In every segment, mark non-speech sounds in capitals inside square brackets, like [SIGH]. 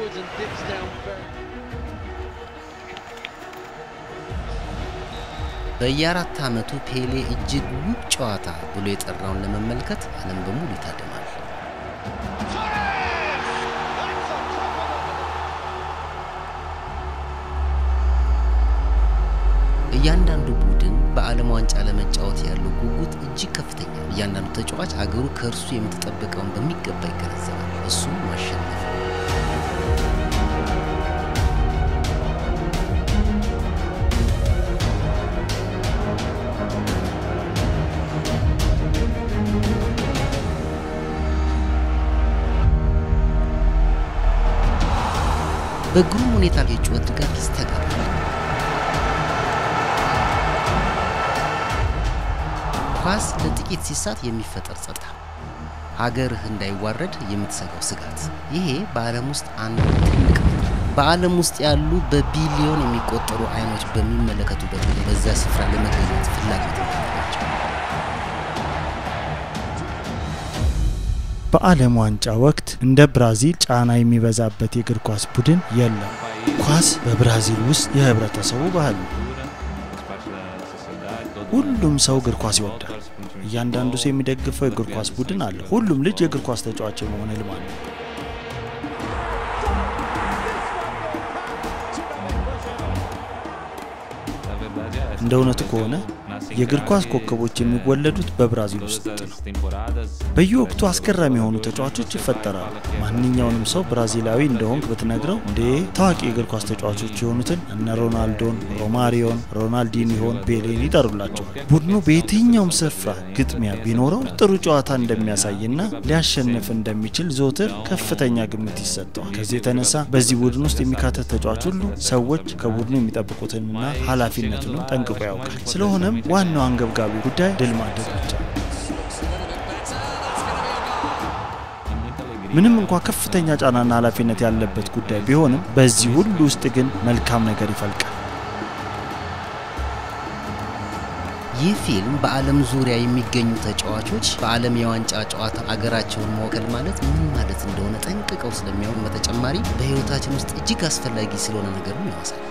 backwards and dips down. በየአራት ዓመቱ ፔሌ እጅግ ውብ ጨዋታ ብሎ የጠራውን ለመመልከት ዓለም በሙሉ ይታደማል። እያንዳንዱ ቡድን በዓለም ዋንጫ ለመጫወት ያለው ጉጉት እጅግ ከፍተኛ እያንዳንዱ ተጫዋች አገሩ ከእርሱ የምትጠብቀውን በሚገባ ይገነዘባል። እሱም ማሸነፍ ነው። በግሩም ሁኔታ የጩኸት ድጋፍ ይስተጋባል። ኳስ ለጥቂት ሲሳት የሚፈጠር ጸጥታ፣ ሀገርህ እንዳይዋረድ የምትሰጋው ስጋት። ይሄ በዓለም ውስጥ አንድ ትልቅ በዓለም ውስጥ ያሉ በቢሊዮን የሚቆጠሩ አይኖች በሚመለከቱበት በዚያ ስፍራ ለመገኘት ፍላጎት በዓለም ዋንጫ ወቅት እንደ ብራዚል ጫና የሚበዛበት የእግር ኳስ ቡድን የለም። ኳስ በብራዚል ውስጥ የህብረተሰቡ ባህል ነው። ሁሉም ሰው እግር ኳስ ይወዳል። እያንዳንዱ ሰው የሚደግፈው የእግር ኳስ ቡድን አለ። ሁሉም ልጅ የእግር ኳስ ተጫዋች የመሆን ህልም አለው። እንደ እውነቱ ከሆነ የእግር ኳስ ኮከቦች የሚወለዱት በብራዚል ውስጥ ነው። በየወቅቱ አስገራሚ የሆኑ ተጫዋቾች ይፈጠራሉ። ማንኛውንም ሰው ብራዚላዊ እንደሆንክ ብትነግረው እንዴ ታዋቂ የእግር ኳስ ተጫዋቾች የሆኑትን እነ ሮናልዶን፣ ሮማሪዮን፣ ሮናልዲኒሆን፣ ቤሌን ይጠሩላቸዋል። ቡድኑ በየትኛውም ስፍራ ግጥሚያ ቢኖረው ጥሩ ጨዋታ እንደሚያሳይና ሊያሸንፍ እንደሚችል ዘወትር ከፍተኛ ግምት ይሰጠዋል። ከዚህ የተነሳ በዚህ ቡድን ውስጥ የሚካተት ተጫዋች ሁሉ ሰዎች ከቡድኑ የሚጠብቁትንና ኃላፊነቱንም ጠንቅቆ ያውቃል። ስለሆነም ዋናው አንገብጋቢ ጉዳይ ድል ማድረግ ብቻ ምንም እንኳ ከፍተኛ ጫናና ኃላፊነት ያለበት ጉዳይ ቢሆንም በዚህ ሁሉ ውስጥ ግን መልካም ነገር ይፈልቃል። ይህ ፊልም በዓለም ዙሪያ የሚገኙ ተጫዋቾች በዓለም የዋንጫ ጨዋታ አገራቸውን መወከል ማለት ምን ማለት እንደሆነ ጠንቅቀው ስለሚያውቁ በተጨማሪ በሕይወታችን ውስጥ እጅግ አስፈላጊ ስለሆነ ነገርም ያወሳል።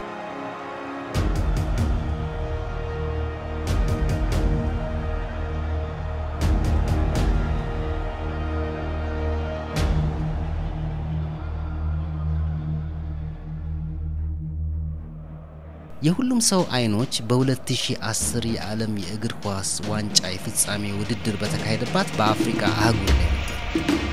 የሁሉም ሰው አይኖች በ2010 የዓለም የእግር ኳስ ዋንጫ የፍጻሜ ውድድር በተካሄደባት በአፍሪካ አህጉር ላይ ነበር።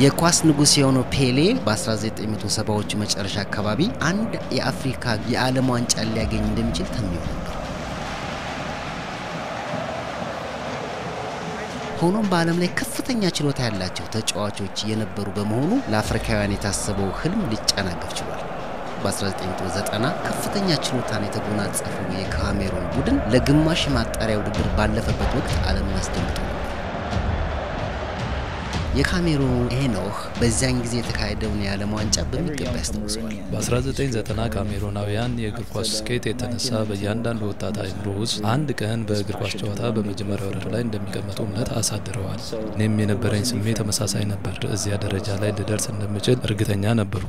የኳስ ንጉሥ የሆነው ፔሌ በ1970ዎቹ መጨረሻ አካባቢ አንድ የአፍሪካ የዓለም ዋንጫ ሊያገኝ እንደሚችል ነበር። ሆኖም በዓለም ላይ ከፍተኛ ችሎታ ያላቸው ተጫዋቾች የነበሩ በመሆኑ ለአፍሪካውያን የታሰበው ህልም ሊጨናገፍ ችሏል። በ1990 ከፍተኛ ችሎታን የተጎናጸፈው የካሜሮን ቡድን ለግማሽ ማጣሪያ ውድድር ባለፈበት ወቅት ዓለምን አስደምጦ ነበር። የካሜሩኑ ኤኖህ በዚያን ጊዜ የተካሄደውን የዓለም ዋንጫ በሚገባ ያስታውሰዋል። በ1990 ካሜሮናውያን የእግር ኳስ ስኬት የተነሳ በእያንዳንዱ ወጣት አእምሮ ውስጥ አንድ ቀን በእግር ኳስ ጨዋታ በመጀመሪያው ረድፍ ላይ እንደሚቀመጡ እምነት አሳድረዋል። እኔም የነበረኝ ስሜት ተመሳሳይ ነበር። እዚያ ደረጃ ላይ ልደርስ እንደምችል እርግጠኛ ነበሩ።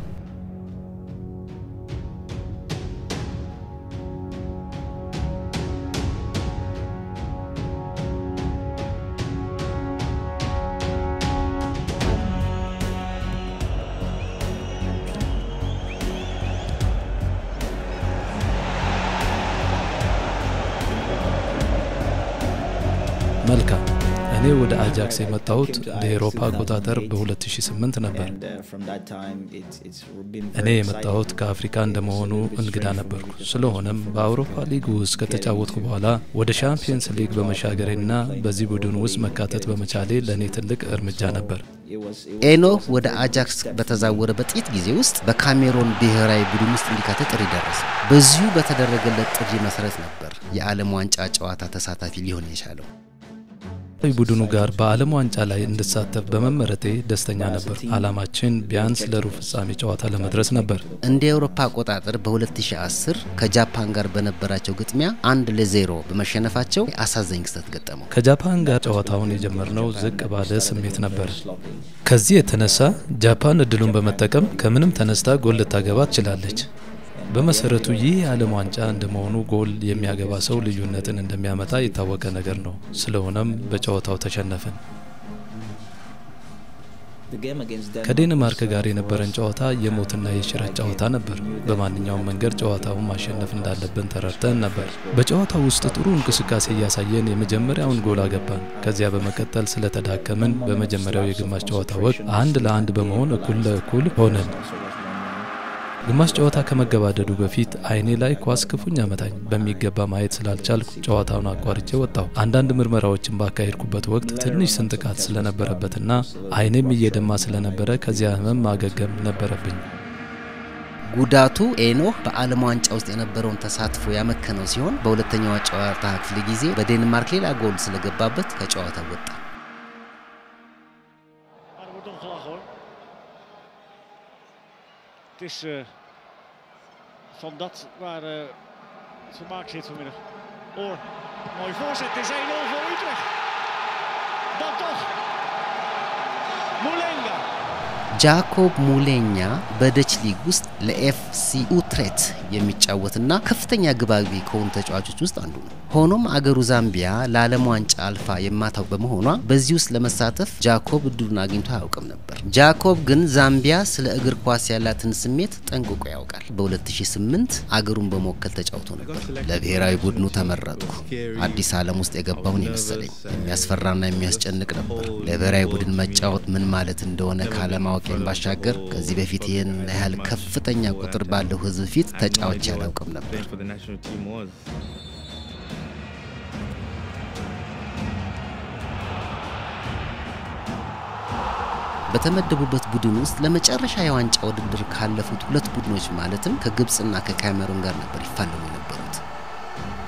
አጃክስ የመጣሁት እንደ ኤሮፓ አቆጣጠር በ2008 ነበር። እኔ የመጣሁት ከአፍሪካ እንደመሆኑ እንግዳ ነበርኩ። ስለሆነም በአውሮፓ ሊግ ውስጥ ከተጫወትኩ በኋላ ወደ ሻምፒየንስ ሊግ በመሻገሬና በዚህ ቡድን ውስጥ መካተት በመቻሌ ለእኔ ትልቅ እርምጃ ነበር። ኤኖህ ወደ አጃክስ በተዛወረ በጥቂት ጊዜ ውስጥ በካሜሮን ብሔራዊ ቡድን ውስጥ እንዲካተት ጥሪ ደረሰ። በዚሁ በተደረገለት ጥሪ መሰረት ነበር የዓለም ዋንጫ ጨዋታ ተሳታፊ ሊሆን የቻለው። ቡድኑ ጋር በዓለም ዋንጫ ላይ እንድሳተፍ በመመረጤ ደስተኛ ነበር። ዓላማችን ቢያንስ ለሩብ ፍጻሜ ጨዋታ ለመድረስ ነበር። እንደ አውሮፓ አቆጣጠር በ2010 ከጃፓን ጋር በነበራቸው ግጥሚያ አንድ ለዜሮ በመሸነፋቸው አሳዛኝ ክስተት ገጠመው። ከጃፓን ጋር ጨዋታውን የጀመርነው ዝቅ ባለ ስሜት ነበር። ከዚህ የተነሳ ጃፓን እድሉን በመጠቀም ከምንም ተነስታ ጎል ልታገባ ትችላለች። በመሰረቱ ይህ የዓለም ዋንጫ እንደመሆኑ ጎል የሚያገባ ሰው ልዩነትን እንደሚያመጣ የታወቀ ነገር ነው። ስለሆነም በጨዋታው ተሸነፍን። ከዴንማርክ ጋር የነበረን ጨዋታ የሞትና የሽረት ጨዋታ ነበር። በማንኛውም መንገድ ጨዋታውን ማሸነፍ እንዳለብን ተረድተን ነበር። በጨዋታው ውስጥ ጥሩ እንቅስቃሴ እያሳየን የመጀመሪያውን ጎል አገባን። ከዚያ በመቀጠል ስለተዳከምን በመጀመሪያው የግማሽ ጨዋታ ወቅት አንድ ለአንድ በመሆን እኩል ለእኩል ሆነን ግማሽ ጨዋታ ከመገባደዱ በፊት አይኔ ላይ ኳስ ክፉኛ መታኝ። በሚገባ ማየት ስላልቻልኩ ጨዋታውን አቋርጬ ወጣሁ። አንዳንድ ምርመራዎችን ባካሄድኩበት ወቅት ትንሽ ስንጥቃት ስለነበረበትና አይኔም እየደማ ስለነበረ ከዚያ ህመም ማገገም ነበረብኝ። ጉዳቱ ኤኖህ በዓለም ዋንጫ ውስጥ የነበረውን ተሳትፎ ያመከነው ሲሆን በሁለተኛው ጨዋታ ክፍለ ጊዜ በዴንማርክ ሌላ ጎል ስለገባበት ከጨዋታው ወጣ። Het is uh, van dat waar uh, vermaak zit vanmiddag. Oor, mooi voorzet. Het is 1-0 voor Utrecht. Dan toch. Mulenga. ጃኮብ ሙሌኛ በደች ሊግ ውስጥ ለኤፍሲ ኡትሬት የሚጫወትና ከፍተኛ ግባቢ ከሆኑ ተጫዋቾች ውስጥ አንዱ ነው። ሆኖም አገሩ ዛምቢያ ለዓለም ዋንጫ አልፋ የማታውቅ በመሆኗ በዚህ ውስጥ ለመሳተፍ ጃኮብ እድሉን አግኝቶ አያውቅም ነበር። ጃኮብ ግን ዛምቢያ ስለ እግር ኳስ ያላትን ስሜት ጠንቅቆ ያውቃል። በ2008 አገሩን በመወከል ተጫውቶ ነበር። ለብሔራዊ ቡድኑ ተመረጥኩ። አዲስ ዓለም ውስጥ የገባውን የመሰለኝ የሚያስፈራና የሚያስጨንቅ ነበር። ለብሔራዊ ቡድን መጫወት ምን ማለት እንደሆነ ካለማወቄም ባሻገር ከዚህ በፊት ይህን ያህል ከፍተኛ ቁጥር ባለው ሕዝብ ፊት ተጫዋች አላውቅም ነበር። በተመደቡበት ቡድን ውስጥ ለመጨረሻ የዋንጫ ውድድር ካለፉት ሁለት ቡድኖች ማለትም ከግብፅና ከካሜሩን ጋር ነበር ይፋለሙ የነበሩት።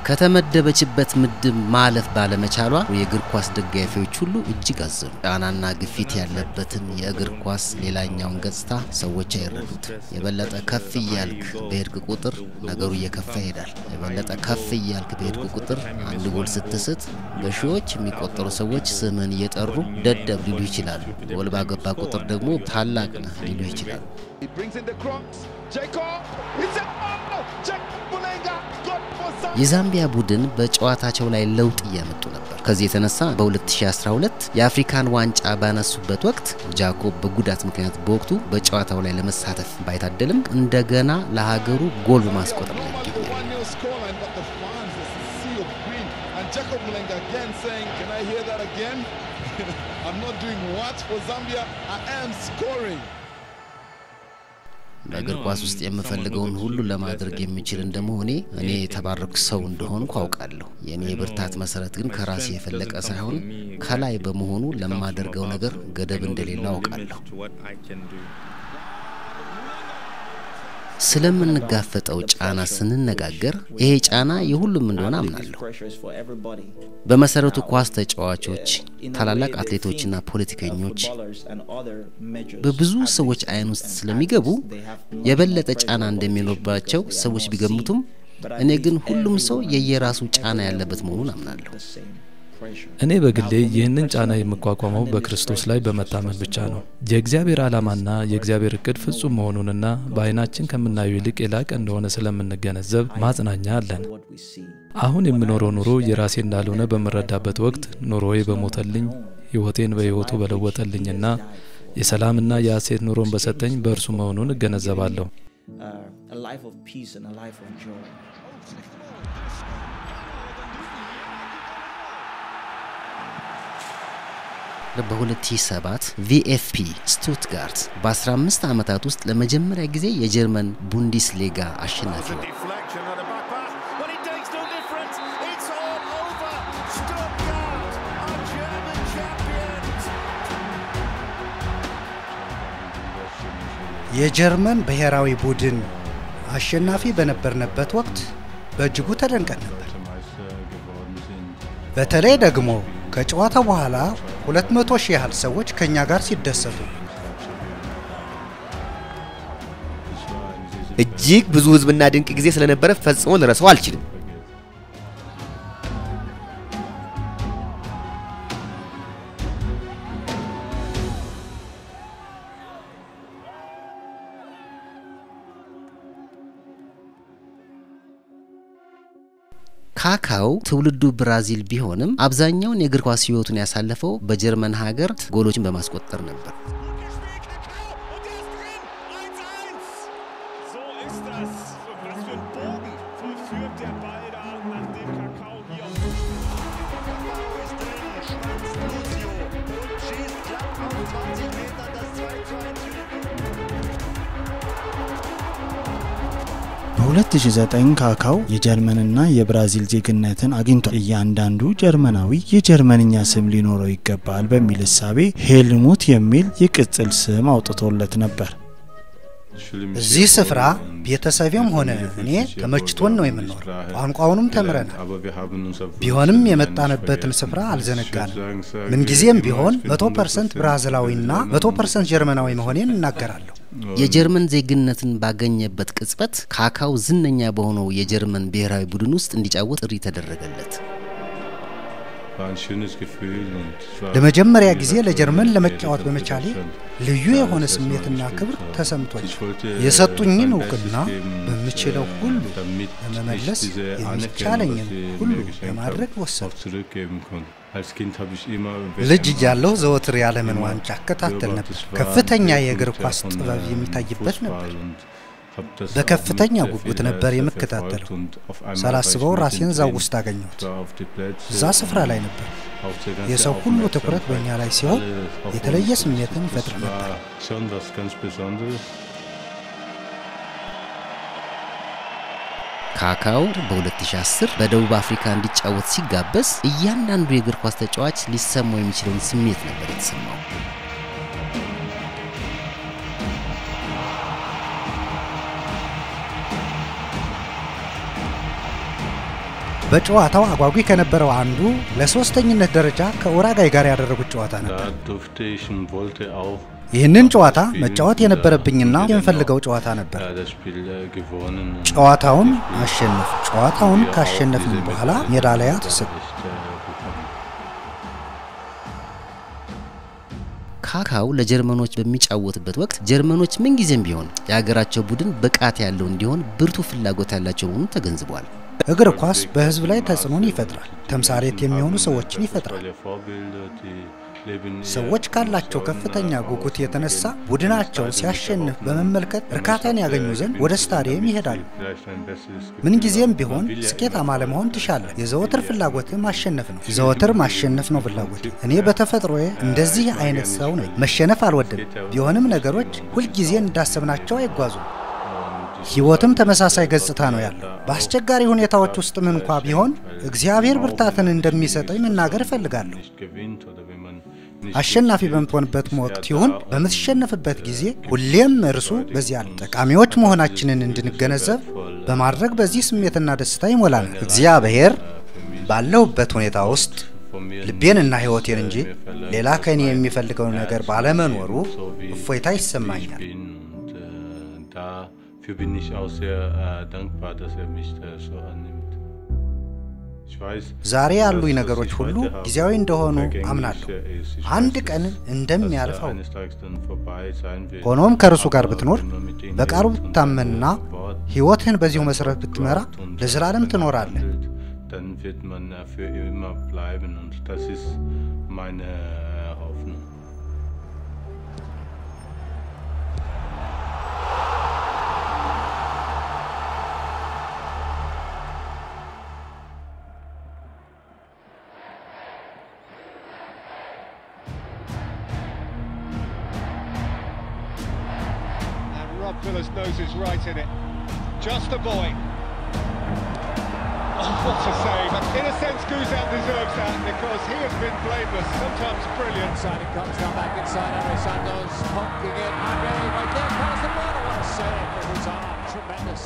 ከተመደበችበት ምድብ ማለፍ ባለመቻሏ የእግር ኳስ ደጋፊዎች ሁሉ እጅግ አዘኑ። ጫናና ግፊት ያለበትን የእግር ኳስ ሌላኛውን ገጽታ ሰዎች አይረዱት። የበለጠ ከፍ እያልክ በሄድክ ቁጥር ነገሩ እየከፋ ይሄዳል። የበለጠ ከፍ እያልክ በሄድክ ቁጥር አንድ ጎል ስትስት በሺዎች የሚቆጠሩ ሰዎች ስምህን እየጠሩ ደደብ ሊሉ ይችላሉ። ጎል ባገባ ቁጥር ደግሞ ታላቅ ነህ ሊሉ ይችላሉ። የዛምቢያ ቡድን በጨዋታቸው ላይ ለውጥ እያመጡ ነበር። ከዚህ የተነሳ በ2012 የአፍሪካን ዋንጫ ባነሱበት ወቅት ጃኮብ በጉዳት ምክንያት በወቅቱ በጨዋታው ላይ ለመሳተፍ ባይታደልም እንደገና ለሀገሩ ጎል በማስቆጠር ላይ ይገኛል። [LAUGHS] በእግር ኳስ ውስጥ የምፈልገውን ሁሉ ለማድረግ የሚችል እንደመሆኔ እኔ የተባረኩ ሰው እንደሆንኩ አውቃለሁ። የእኔ የብርታት መሰረት ግን ከራሴ የፈለቀ ሳይሆን ከላይ በመሆኑ ለማደርገው ነገር ገደብ እንደሌለው አውቃለሁ። ስለምንጋፈጠው ጫና ስንነጋገር ይሄ ጫና የሁሉም እንደሆነ አምናለሁ። በመሰረቱ ኳስ ተጫዋቾች፣ ታላላቅ አትሌቶችና ፖለቲከኞች በብዙ ሰዎች አይን ውስጥ ስለሚገቡ የበለጠ ጫና እንደሚኖርባቸው ሰዎች ቢገምቱም እኔ ግን ሁሉም ሰው የየራሱ ጫና ያለበት መሆኑን አምናለሁ። እኔ በግሌ ይህንን ጫና የምቋቋመው በክርስቶስ ላይ በመታመን ብቻ ነው። የእግዚአብሔር ዓላማና የእግዚአብሔር እቅድ ፍጹም መሆኑንና በዓይናችን ከምናየው ይልቅ የላቀ እንደሆነ ስለምንገነዘብ ማጽናኛ አለን። አሁን የምኖረው ኑሮ የራሴ እንዳልሆነ በምረዳበት ወቅት ኑሮዬ በሞተልኝ ሕይወቴን በሕይወቱ በለወጠልኝና የሰላምና የሐሴት ኑሮን በሰጠኝ በእርሱ መሆኑን እገነዘባለሁ። በ2007 ቪኤፍፒ ስቱትጋርት በ15 ዓመታት ውስጥ ለመጀመሪያ ጊዜ የጀርመን ቡንዲስሊጋ አሸናፊ ነው። የጀርመን ብሔራዊ ቡድን አሸናፊ በነበርንበት ወቅት በእጅጉ ተደንቀን ነበር። በተለይ ደግሞ ከጨዋታው በኋላ 200 ሺህ ያህል ሰዎች ከእኛ ጋር ሲደሰቱ እጅግ ብዙ ህዝብና ድንቅ ጊዜ ስለነበረ ፈጽሞ ልረሳው አልችልም። ካካው ትውልዱ ብራዚል ቢሆንም አብዛኛውን የእግር ኳስ ህይወቱን ያሳለፈው በጀርመን ሀገር ጎሎችን በማስቆጠር ነበር። So በ2009 ካካው የጀርመንና የብራዚል ዜግነትን አግኝቷል። እያንዳንዱ ጀርመናዊ የጀርመንኛ ስም ሊኖረው ይገባል በሚል እሳቤ ሄልሙት የሚል የቅጽል ስም አውጥቶለት ነበር። እዚህ ስፍራ ቤተሰቤም ሆነ እኔ ተመችቶን ነው የምንኖር። ቋንቋውንም ተምረናል። ቢሆንም የመጣንበትን ስፍራ አልዘነጋንም። ምንጊዜም ቢሆን መቶ percent ብራዚላዊና መቶ percent ጀርመናዊ መሆኔን እናገራለሁ። የጀርመን ዜግነትን ባገኘበት ቅጽበት ካካው ዝነኛ በሆነው የጀርመን ብሔራዊ ቡድን ውስጥ እንዲጫወት ጥሪ ተደረገለት። ለመጀመሪያ ጊዜ ለጀርመን ለመጫወት በመቻሌ ልዩ የሆነ ስሜትና ክብር ተሰምቶኝ የሰጡኝን እውቅና በምችለው ሁሉ ለመመለስ የሚቻለኝን ሁሉ ለማድረግ ወሰንኩ። ልጅ እያለሁ ዘወትር የዓለምን ዋንጫ እከታተል ነበር። ከፍተኛ የእግር ኳስ ጥበብ የሚታይበት ነበር። በከፍተኛ ጉጉት ነበር የምከታተለው። ሳላስበው ራሴን እዛው ውስጥ አገኘሁት። እዛ ስፍራ ላይ ነበር። የሰው ሁሉ ትኩረት በእኛ ላይ ሲሆን የተለየ ስሜትን ይፈጥር ነበር። ካካው በ2010 በደቡብ አፍሪካ እንዲጫወት ሲጋበዝ እያንዳንዱ የእግር ኳስ ተጫዋች ሊሰማው የሚችለውን ስሜት ነበር የተሰማው። በጨዋታው አጓጊ ከነበረው አንዱ ለሶስተኝነት ደረጃ ከኡራጋይ ጋር ያደረጉት ጨዋታ ነበር። ይህንን ጨዋታ መጫወት የነበረብኝና የምፈልገው ጨዋታ ነበር። ጨዋታውን አሸነፍ። ጨዋታውን ካሸነፍን በኋላ ሜዳሊያ ተሰጠ። ካካው ለጀርመኖች በሚጫወትበት ወቅት ጀርመኖች ምንጊዜም ቢሆን የሀገራቸው ቡድን ብቃት ያለው እንዲሆን ብርቱ ፍላጎት ያላቸው መሆኑን ተገንዝቧል። እግር ኳስ በሕዝብ ላይ ተጽዕኖን ይፈጥራል። ተምሳሌት የሚሆኑ ሰዎችን ይፈጥራል። ሰዎች ካላቸው ከፍተኛ ጉጉት የተነሳ ቡድናቸው ሲያሸንፍ በመመልከት እርካታን ያገኙ ዘንድ ወደ ስታዲየም ይሄዳሉ። ምንጊዜም ቢሆን ስኬታማ ለመሆን ትሻለህ። የዘወትር ፍላጎት ማሸነፍ ነው። ዘወትር ማሸነፍ ነው ፍላጎት። እኔ በተፈጥሮዬ እንደዚህ አይነት ሰው ነኝ። መሸነፍ አልወድም። ቢሆንም ነገሮች ሁልጊዜ እንዳሰብናቸው አይጓዙም። ሕይወትም ተመሳሳይ ገጽታ ነው ያለው። በአስቸጋሪ ሁኔታዎች ውስጥም እንኳ ቢሆን እግዚአብሔር ብርታትን እንደሚሰጠኝ መናገር እፈልጋለሁ። አሸናፊ በምትሆንበትም ወቅት ይሁን በምትሸነፍበት ጊዜ ሁሌም እርሱ በዚያ ጠቃሚዎች መሆናችንን እንድንገነዘብ በማድረግ በዚህ ስሜትና ደስታ ይሞላናል። እግዚአብሔር ባለሁበት ሁኔታ ውስጥ ልቤንና ሕይወቴን እንጂ ሌላ ከእኔ የሚፈልገው ነገር ባለመኖሩ እፎይታ ይሰማኛል። Dafür bin ich auch sehr äh, dankbar, dass er mich da so annimmt. ዛሬ ያሉኝ ነገሮች ሁሉ ጊዜያዊ እንደሆኑ አምናለሁ። አንድ ቀን er wird. ሆኖም ከእርሱ ጋር ብትኖር በቃሉ Wort ሕይወትህን በዚሁ መሠረት ብትመራ ለዘላለም ትኖራለህ። right in it. Just a boy. Oh, what a save. In a sense, Guzan deserves that because he has been blameless, sometimes brilliant. Inside it comes now back inside Andre Santos, honking it. Andre right there, past the ball. What a save for Guzan. Tremendous.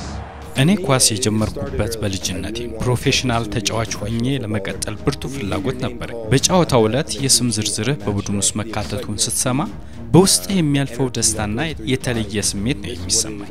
እኔ ኳስ የጀመርኩበት በልጅነቴ ፕሮፌሽናል ተጫዋች ሆኜ ለመቀጠል ብርቱ ፍላጎት ነበረ። በጨዋታው ዕለት የስም ዝርዝርህ በቡድን ውስጥ መካተቱን ስትሰማ በውስጥ የሚያልፈው ደስታና የተለየ ስሜት ነው የሚሰማኝ።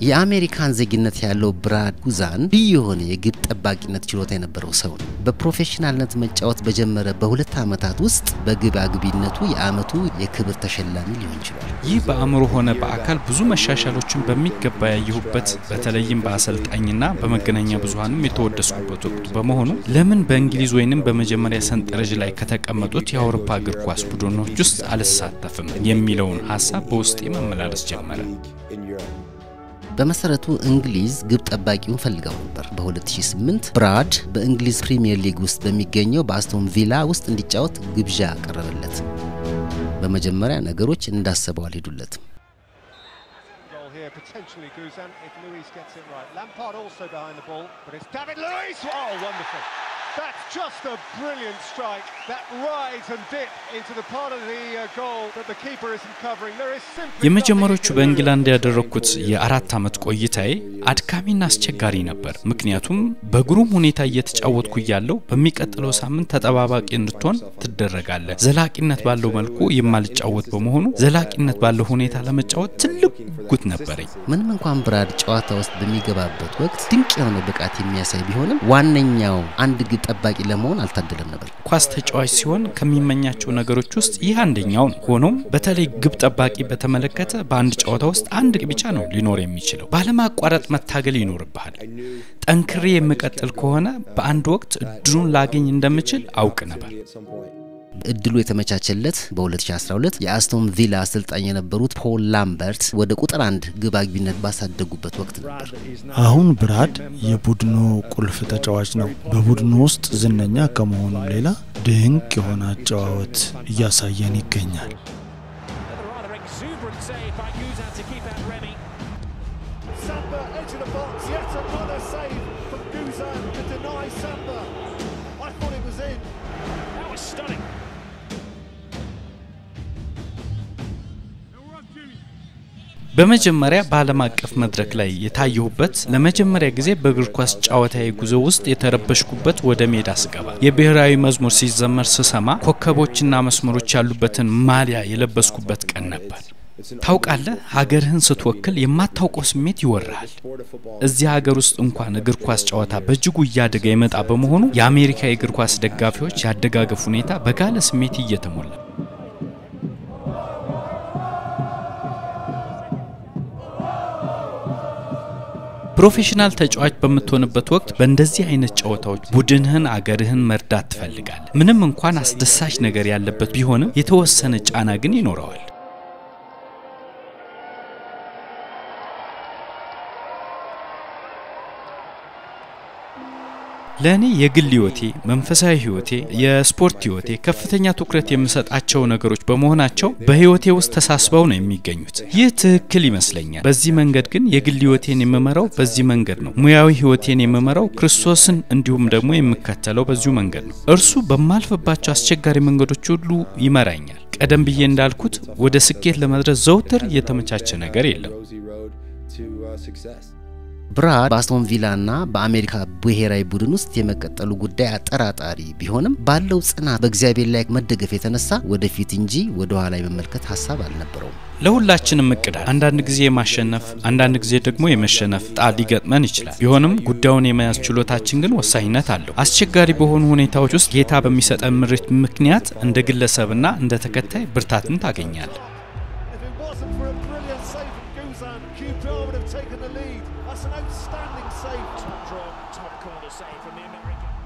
የአሜሪካን ዜግነት ያለው ብራድ ጉዛን ልዩ የሆነ የግብ ጠባቂነት ችሎታ የነበረው ሰው ነው። በፕሮፌሽናልነት መጫወት በጀመረ በሁለት ዓመታት ውስጥ በግብ አግቢነቱ የዓመቱ የክብር ተሸላሚ ሊሆን ችሏል። ይህ በአእምሮ ሆነ በአካል ብዙ መሻሻሎችን በሚገባ ያየሁበት በተለይም በአሰልጣኝና በመገናኛ ብዙኃንም የተወደስኩበት ወቅት በመሆኑ ለምን በእንግሊዝ ወይንም በመጀመሪያ ሰንጠረዥ ላይ ከተቀመጡት የአውሮፓ እግር ኳስ ቡድኖች ውስጥ አልሳተፍም የሚለውን ሀሳብ በውስጤ መመላለስ ጀመረ። በመሰረቱ እንግሊዝ ግብ ጠባቂውን ፈልገው ነበር። በ2008 ብራድ በእንግሊዝ ፕሪሚየር ሊግ ውስጥ በሚገኘው በአስቶን ቪላ ውስጥ እንዲጫወት ግብዣ ቀረበለት። በመጀመሪያ ነገሮች እንዳሰበው አልሄዱለትም። Goal That's just a brilliant strike. That rise and dip into the part of the uh, goal that the keeper isn't covering. There is simply የመጀመሪያዎቹ በእንግላንድ ያደረግኩት የአራት ዓመት ቆይታዬ አድካሚና አስቸጋሪ ነበር። ምክንያቱም በግሩም ሁኔታ እየተጫወትኩ እያለው በሚቀጥለው ሳምንት ተጠባባቂ እንድትሆን ትደረጋለህ። ዘላቂነት ባለው መልኩ የማልጫወት በመሆኑ ዘላቂነት ባለው ሁኔታ ለመጫወት ትልቅ ጉጉት ነበረኝ። ምንም እንኳን ብራድ ጨዋታ ውስጥ በሚገባበት ወቅት ድንቅ የሆነ ብቃት የሚያሳይ ቢሆንም ዋነኛው አንድ ግብ ጠባቂ ለመሆን አልታደለም ነበር። ኳስ ተጫዋች ሲሆን ከሚመኛቸው ነገሮች ውስጥ ይህ አንደኛው ነው። ሆኖም በተለይ ግብ ጠባቂ በተመለከተ በአንድ ጨዋታ ውስጥ አንድ ብቻ ነው ሊኖር የሚችለው። ባለማቋረጥ መታገል ይኖርብሃል። ጠንክሬ የምቀጥል ከሆነ በአንድ ወቅት እድሉን ላገኝ እንደምችል አውቅ ነበር። እድሉ የተመቻቸለት በ2012 የአስቶን ቪላ አሰልጣኝ የነበሩት ፖል ላምበርት ወደ ቁጥር አንድ ግብ አግቢነት ባሳደጉበት ወቅት ነበር። አሁን ብራድ የቡድኑ ቁልፍ ተጫዋች ነው። በቡድኑ ውስጥ ዝነኛ ከመሆኑም ሌላ ድንቅ የሆነ አጨዋወት እያሳየን ይገኛል። በመጀመሪያ በዓለም አቀፍ መድረክ ላይ የታየሁበት ለመጀመሪያ ጊዜ በእግር ኳስ ጨዋታዊ ጉዞ ውስጥ የተረበሽኩበት ወደ ሜዳ ስገባ የብሔራዊ መዝሙር ሲዘመር ስሰማ ኮከቦችና መስመሮች ያሉበትን ማሊያ የለበስኩበት ቀን ነበር። ታውቃለህ፣ ሀገርህን ስትወክል የማታውቀው ስሜት ይወርሃል። እዚህ ሀገር ውስጥ እንኳን እግር ኳስ ጨዋታ በእጅጉ እያደገ የመጣ በመሆኑ የአሜሪካ የእግር ኳስ ደጋፊዎች ያደጋገፍ ሁኔታ በጋለ ስሜት እየተሞላ ፕሮፌሽናል ተጫዋች በምትሆንበት ወቅት በእንደዚህ አይነት ጨዋታዎች ቡድንህን፣ አገርህን መርዳት ትፈልጋል። ምንም እንኳን አስደሳች ነገር ያለበት ቢሆንም የተወሰነ ጫና ግን ይኖረዋል። ለእኔ የግል ህይወቴ፣ መንፈሳዊ ህይወቴ፣ የስፖርት ህይወቴ ከፍተኛ ትኩረት የምሰጣቸው ነገሮች በመሆናቸው በህይወቴ ውስጥ ተሳስረው ነው የሚገኙት። ይህ ትክክል ይመስለኛል። በዚህ መንገድ ግን የግል ህይወቴን የምመራው በዚህ መንገድ ነው። ሙያዊ ህይወቴን የምመራው ክርስቶስን እንዲሁም ደግሞ የምከተለው በዚሁ መንገድ ነው። እርሱ በማልፍባቸው አስቸጋሪ መንገዶች ሁሉ ይመራኛል። ቀደም ብዬ እንዳልኩት ወደ ስኬት ለመድረስ ዘውትር የተመቻቸ ነገር የለም። ብራድ በአስቶን ቪላና በአሜሪካ ብሔራዊ ቡድን ውስጥ የመቀጠሉ ጉዳይ አጠራጣሪ ቢሆንም ባለው ጽናት በእግዚአብሔር ላይ መደገፍ የተነሳ ወደፊት እንጂ ወደ ኋላ የመመልከት ሀሳብ አልነበረውም። ለሁላችንም እቅዳል። አንዳንድ ጊዜ የማሸነፍ አንዳንድ ጊዜ ደግሞ የመሸነፍ ጣ ሊገጥመን ይችላል። ቢሆንም ጉዳዩን የመያዝ ችሎታችን ግን ወሳኝነት አለው። አስቸጋሪ በሆኑ ሁኔታዎች ውስጥ ጌታ በሚሰጠን ምሪት ምክንያት እንደ ግለሰብና እንደ ተከታይ ብርታትን ታገኛለህ። Guzan, QPR would have taken the lead. That's an outstanding save. Top draw, top corner save from the American.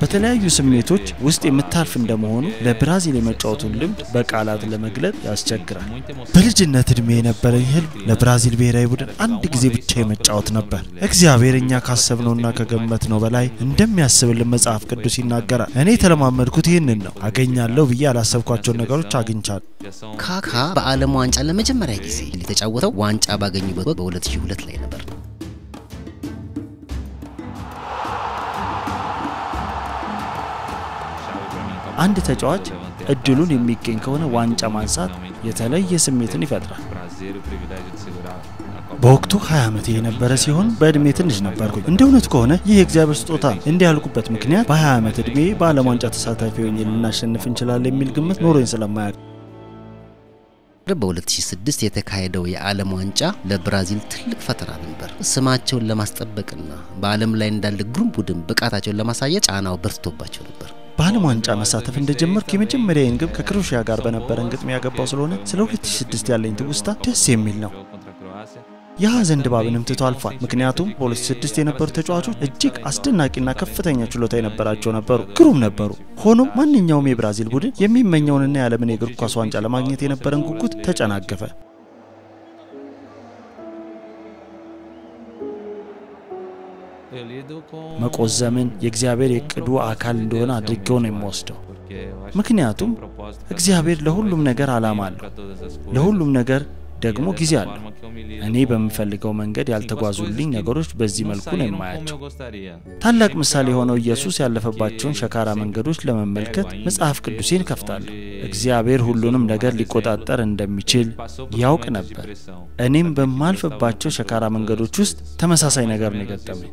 በተለያዩ ስሜቶች ውስጥ የምታልፍ እንደመሆኑ ለብራዚል የመጫወቱን ልምድ በቃላት ለመግለጥ ያስቸግራል። በልጅነት እድሜ የነበረኝ ህልም ለብራዚል ብሔራዊ ቡድን አንድ ጊዜ ብቻ የመጫወት ነበር። እግዚአብሔር እኛ ካሰብነውና ከገመትነው በላይ እንደሚያስብልን መጽሐፍ ቅዱስ ይናገራል። እኔ የተለማመድኩት ይህንን ነው። አገኛለሁ ብዬ ያላሰብኳቸውን ነገሮች አግኝቻለሁ። ካካ በዓለም ዋንጫ ለመጀመሪያ ጊዜ የተጫወተው ዋንጫ ባገኙበት ወቅት በ2002 ላይ ነበር። አንድ ተጫዋች እድሉን የሚገኝ ከሆነ ዋንጫ ማንሳት የተለየ ስሜትን ይፈጥራል። በወቅቱ 20 ዓመቴ የነበረ ሲሆን በእድሜ ትንሽ ነበርኩኝ። እንደ እውነቱ ከሆነ ይህ የእግዚአብሔር ስጦታ እንዲህ ምክንያት በ20 ዓመት እድሜ በዓለም ዋንጫ ተሳታፊ ሆኜ ልናሸንፍ እንችላለን የሚል ግምት ኖሮኝ ስለማያውቅ በ2006 የተካሄደው የዓለም ዋንጫ ለብራዚል ትልቅ ፈተና ነበር። ስማቸውን ለማስጠበቅና በዓለም ላይ እንዳለ ግሩም ቡድን ብቃታቸውን ለማሳየት ጫናው በርትቶባቸው ነበር። በዓለም ዋንጫ መሳተፍ እንደጀመርኩ የመጀመሪያዬን ግብ ከክሮሺያ ጋር በነበረን ግጥሚያ ያገባው ስለሆነ ስለ 2006 ያለኝ ትውስታ ደስ የሚል ነው። የሀዘን ድባብንም ትቶ አልፏል። ምክንያቱም በ2006 የነበሩ ተጫዋቾች እጅግ አስደናቂና ከፍተኛ ችሎታ የነበራቸው ነበሩ፣ ግሩም ነበሩ። ሆኖም ማንኛውም የብራዚል ቡድን የሚመኘውንና የዓለምን የእግር ኳስ ዋንጫ ለማግኘት የነበረን ጉጉት ተጨናገፈ። መቆዘምን የእግዚአብሔር የቅዱ አካል እንደሆነ አድርጌው ነው የምወስደው። ምክንያቱም እግዚአብሔር ለሁሉም ነገር ዓላማ አለው፣ ለሁሉም ነገር ደግሞ ጊዜ አለው። እኔ በምፈልገው መንገድ ያልተጓዙልኝ ነገሮች በዚህ መልኩ ነው የማያቸው። ታላቅ ምሳሌ የሆነው ኢየሱስ ያለፈባቸውን ሸካራ መንገዶች ለመመልከት መጽሐፍ ቅዱሴን ከፍታለሁ። እግዚአብሔር ሁሉንም ነገር ሊቆጣጠር እንደሚችል ያውቅ ነበር። እኔም በማልፍባቸው ሸካራ መንገዶች ውስጥ ተመሳሳይ ነገር ነው የገጠመኝ።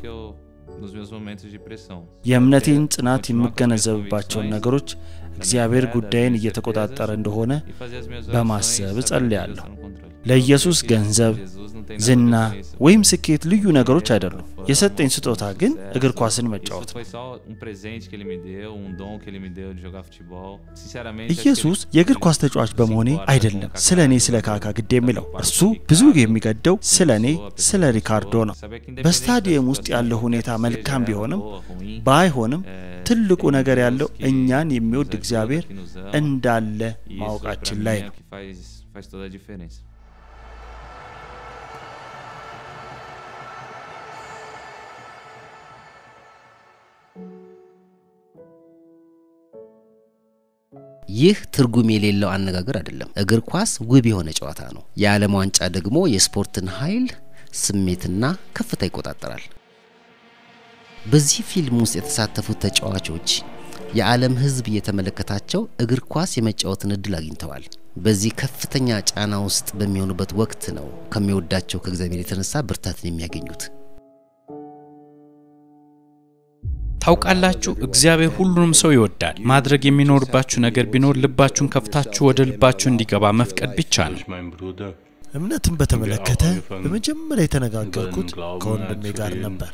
የእምነቴን ጽናት የምገነዘብባቸውን ነገሮች እግዚአብሔር ጉዳይን እየተቆጣጠረ እንደሆነ በማሰብ እጸልያለሁ። ለኢየሱስ ገንዘብ፣ ዝና ወይም ስኬት ልዩ ነገሮች አይደሉም። የሰጠኝ ስጦታ ግን እግር ኳስን መጫወት ነው። ኢየሱስ የእግር ኳስ ተጫዋች በመሆኔ አይደለም ስለ እኔ ስለ ካካ ግድ የሚለው እርሱ ብዙ የሚገደው ስለ እኔ ስለ ሪካርዶ ነው። በስታዲየም ውስጥ ያለው ሁኔታ መልካም ቢሆንም ባይሆንም ትልቁ ነገር ያለው እኛን የሚወድ እግዚአብሔር እንዳለ ማወቃችን ላይ ነው። ይህ ትርጉም የሌለው አነጋገር አይደለም። እግር ኳስ ውብ የሆነ ጨዋታ ነው። የዓለም ዋንጫ ደግሞ የስፖርትን ኃይል፣ ስሜትና ከፍታ ይቆጣጠራል። በዚህ ፊልም ውስጥ የተሳተፉት ተጫዋቾች የዓለም ሕዝብ እየተመለከታቸው እግር ኳስ የመጫወትን እድል አግኝተዋል። በዚህ ከፍተኛ ጫና ውስጥ በሚሆኑበት ወቅት ነው ከሚወዳቸው ከእግዚአብሔር የተነሳ ብርታትን የሚያገኙት። ታውቃላችሁ፣ እግዚአብሔር ሁሉንም ሰው ይወዳል። ማድረግ የሚኖርባችሁ ነገር ቢኖር ልባችሁን ከፍታችሁ ወደ ልባችሁ እንዲገባ መፍቀድ ብቻ ነው። እምነትን በተመለከተ በመጀመሪያ የተነጋገርኩት ከወንድሜ ጋር ነበር።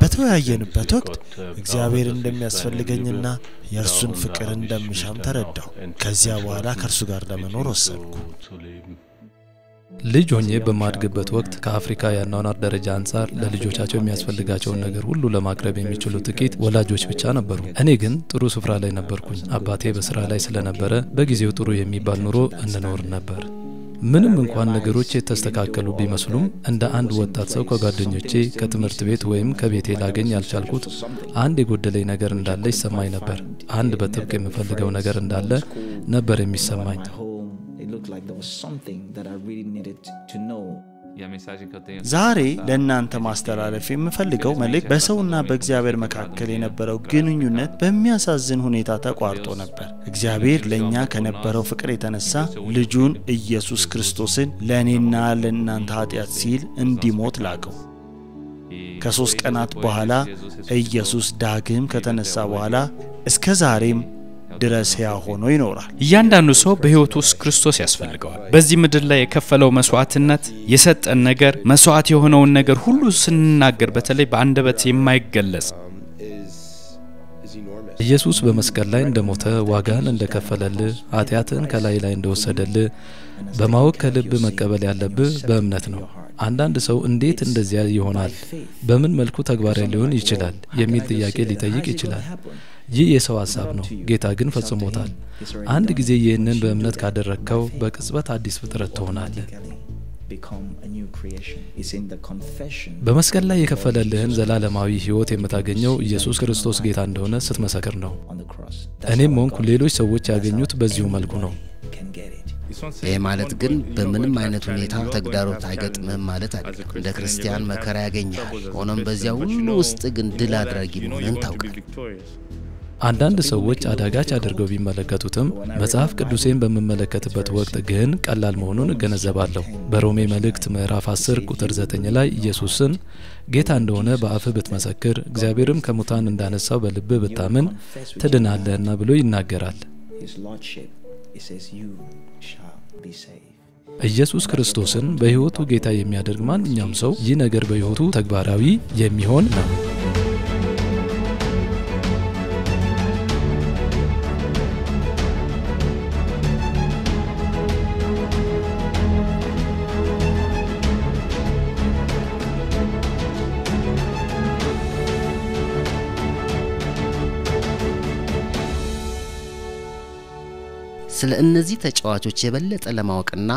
በተወያየንበት ወቅት እግዚአብሔር እንደሚያስፈልገኝና የእርሱን ፍቅር እንደምሻም ተረዳሁ። ከዚያ በኋላ ከእርሱ ጋር ለመኖር ወሰንኩ። ልጅ ሆኜ በማድግበት ወቅት ከአፍሪካ የአኗኗር ደረጃ አንጻር ለልጆቻቸው የሚያስፈልጋቸውን ነገር ሁሉ ለማቅረብ የሚችሉ ጥቂት ወላጆች ብቻ ነበሩ። እኔ ግን ጥሩ ስፍራ ላይ ነበርኩኝ። አባቴ በስራ ላይ ስለነበረ በጊዜው ጥሩ የሚባል ኑሮ እንኖር ነበር። ምንም እንኳን ነገሮች የተስተካከሉ ቢመስሉም እንደ አንድ ወጣት ሰው ከጓደኞቼ ከትምህርት ቤት ወይም ከቤቴ ላገኝ ያልቻልኩት አንድ የጎደለኝ ነገር እንዳለ ይሰማኝ ነበር። አንድ በጥብቅ የምፈልገው ነገር እንዳለ ነበር የሚሰማኝ። ዛሬ ለእናንተ ማስተላለፍ የምፈልገው መልእክት በሰውና በእግዚአብሔር መካከል የነበረው ግንኙነት በሚያሳዝን ሁኔታ ተቋርጦ ነበር። እግዚአብሔር ለእኛ ከነበረው ፍቅር የተነሳ ልጁን ኢየሱስ ክርስቶስን ለእኔና ለእናንተ ኃጢአት ሲል እንዲሞት ላከው። ከሦስት ቀናት በኋላ ኢየሱስ ዳግም ከተነሳ በኋላ እስከ ዛሬም ድረስ ሕያው ሆኖ ይኖራል። እያንዳንዱ ሰው በሕይወቱ ውስጥ ክርስቶስ ያስፈልገዋል። በዚህ ምድር ላይ የከፈለው መስዋዕትነት፣ የሰጠን ነገር፣ መስዋዕት የሆነውን ነገር ሁሉ ስንናገር በተለይ በአንደበት የማይገለጽ ኢየሱስ በመስቀል ላይ እንደሞተ ዋጋን እንደከፈለልህ ኃጢአትን ከላይ ላይ እንደወሰደልህ በማወቅ ከልብ መቀበል ያለብህ በእምነት ነው። አንዳንድ ሰው እንዴት እንደዚያ ይሆናል፣ በምን መልኩ ተግባራዊ ሊሆን ይችላል የሚል ጥያቄ ሊጠይቅ ይችላል። ይህ የሰው ሀሳብ ነው። ጌታ ግን ፈጽሞታል። አንድ ጊዜ ይህንን በእምነት ካደረግከው በቅጽበት አዲስ ፍጥረት ትሆናለህ። በመስቀል ላይ የከፈለልህን ዘላለማዊ ሕይወት የምታገኘው ኢየሱስ ክርስቶስ ጌታ እንደሆነ ስትመሰክር ነው። እኔም ሆንኩ ሌሎች ሰዎች ያገኙት በዚሁ መልኩ ነው። ይህ ማለት ግን በምንም አይነት ሁኔታ ተግዳሮት አይገጥምህም ማለት አይደለም። እንደ ክርስቲያን መከራ ያገኛል። ሆኖም በዚያ ሁሉ ውስጥ ግን ድል አድራጊ መሆንን ታውቃል። አንዳንድ ሰዎች አዳጋች አድርገው ቢመለከቱትም መጽሐፍ ቅዱሴን በምመለከትበት ወቅት ግን ቀላል መሆኑን እገነዘባለሁ። በሮሜ መልእክት ምዕራፍ 10 ቁጥር 9 ላይ ኢየሱስን ጌታ እንደሆነ በአፍህ ብትመሰክር እግዚአብሔርም ከሙታን እንዳነሳው በልብህ ብታምን ትድናለህና ብሎ ይናገራል። ኢየሱስ ክርስቶስን በሕይወቱ ጌታ የሚያደርግ ማንኛውም ሰው ይህ ነገር በሕይወቱ ተግባራዊ የሚሆን ነው። ስለ እነዚህ ተጫዋቾች የበለጠ ለማወቅና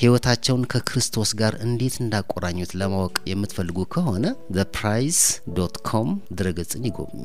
ህይወታቸውን ከክርስቶስ ጋር እንዴት እንዳቆራኙት ለማወቅ የምትፈልጉ ከሆነ The Prize dot com ድረገጽን ይጎብኙ።